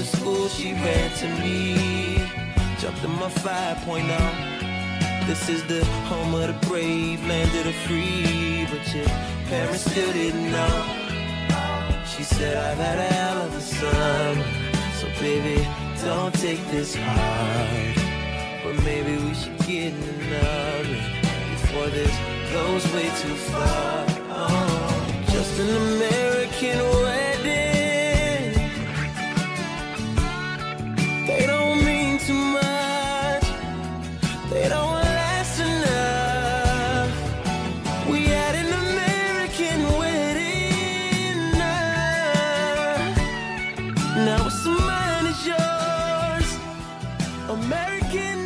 after school, she ran to me. Jumped in my 5.0. This is the home of the brave, land of the free. But your parents still didn't know. She said, I've had a hell of a summer. So, baby, don't take this hard. But maybe we should get in another before this goes way too far. They don't last enough. We had an American wedding night. Now mine, yours. American.